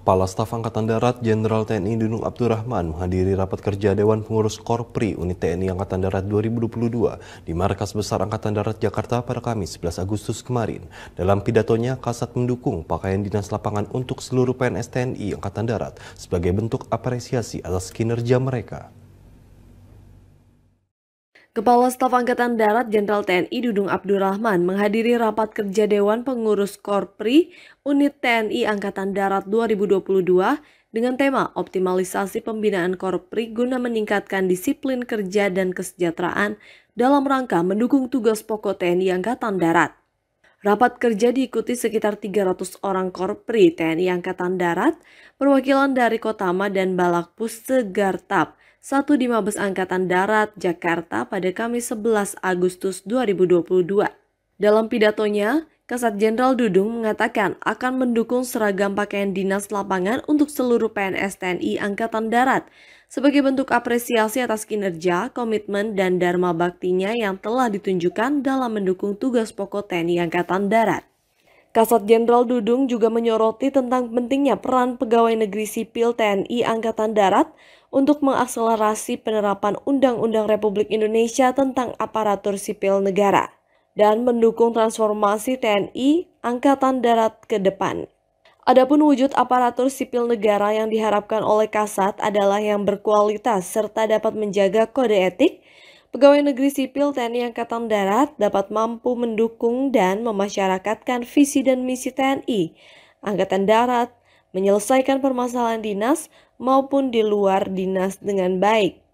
Kepala Staf Angkatan Darat Jenderal TNI Dudung Abdurrahman menghadiri rapat kerja Dewan Pengurus Korpri Unit TNI Angkatan Darat 2022 di Markas Besar Angkatan Darat Jakarta pada Kamis 11 Agustus kemarin. Dalam pidatonya, Kasat mendukung pakaian dinas lapangan untuk seluruh PNS TNI Angkatan Darat sebagai bentuk apresiasi atas kinerja mereka. Kepala Staf Angkatan Darat Jenderal TNI Dudung Abdurrahman menghadiri rapat kerja Dewan Pengurus Korpri Unit TNI Angkatan Darat 2022 dengan tema optimalisasi pembinaan Korpri guna meningkatkan disiplin kerja dan kesejahteraan dalam rangka mendukung tugas pokok TNI Angkatan Darat. Rapat kerja diikuti sekitar 300 orang Korpri TNI Angkatan Darat, perwakilan dari Kotama dan Balakpus Segartap, satu di Mabes Angkatan Darat, Jakarta pada Kamis 11 Agustus 2022. Dalam pidatonya, Kasat Jenderal Dudung mengatakan akan mendukung seragam pakaian dinas lapangan untuk seluruh PNS TNI Angkatan Darat sebagai bentuk apresiasi atas kinerja, komitmen, dan dharma baktinya yang telah ditunjukkan dalam mendukung tugas pokok TNI Angkatan Darat. Kasat Jenderal Dudung juga menyoroti tentang pentingnya peran pegawai negeri sipil TNI Angkatan Darat untuk mengakselerasi penerapan Undang-Undang Republik Indonesia tentang aparatur sipil negara dan mendukung transformasi TNI Angkatan Darat ke depan. Adapun wujud aparatur sipil negara yang diharapkan oleh Kasat adalah yang berkualitas serta dapat menjaga kode etik, pegawai negeri sipil TNI Angkatan Darat dapat mampu mendukung dan memasyarakatkan visi dan misi TNI Angkatan Darat, menyelesaikan permasalahan dinas maupun di luar dinas dengan baik.